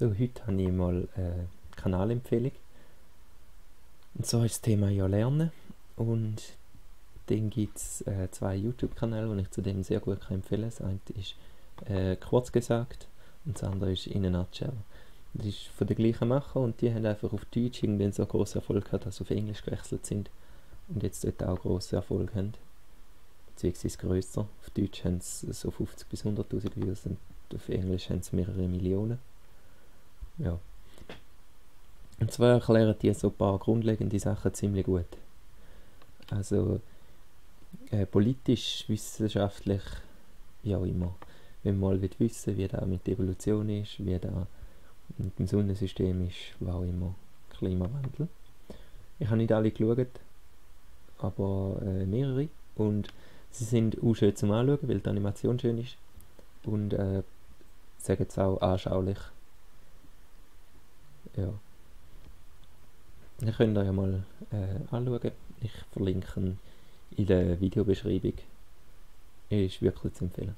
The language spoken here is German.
So, heute habe ich mal eine Kanalempfehlung. Und zwar ist das Thema ja Lernen. Und dann gibt es äh, zwei YouTube-Kanäle, die ich zu dem sehr gut empfehlen kann. Das eine ist äh, kurz gesagt und das andere ist In a Nutshell. Das ist von den gleichen Macher und die haben einfach auf Deutsch irgendwann so großen Erfolg gehabt, dass sie auf Englisch gewechselt sind und jetzt dort auch grossen Erfolg haben. Beziehungsweise grösser. Auf Deutsch haben sie so 50 bis 100.000 Views und auf Englisch haben sie mehrere Millionen. Ja. Und zwar erklären die so ein paar grundlegende Sachen ziemlich gut. Also äh, politisch, wissenschaftlich, wie auch immer. Wenn man mal wissen wie das mit der Evolution ist, wie das mit dem Sonnensystem ist, was auch immer, Klimawandel. Ich habe nicht alle geschaut, aber äh, mehrere. Und sie sind auch schön zum Anschauen, weil die Animation schön ist. Und äh, sagen es auch anschaulich. Ja. Ihr könnt euch ja mal äh, anschauen. Ich verlinke ihn in der Videobeschreibung. Ist wirklich zu empfehlen.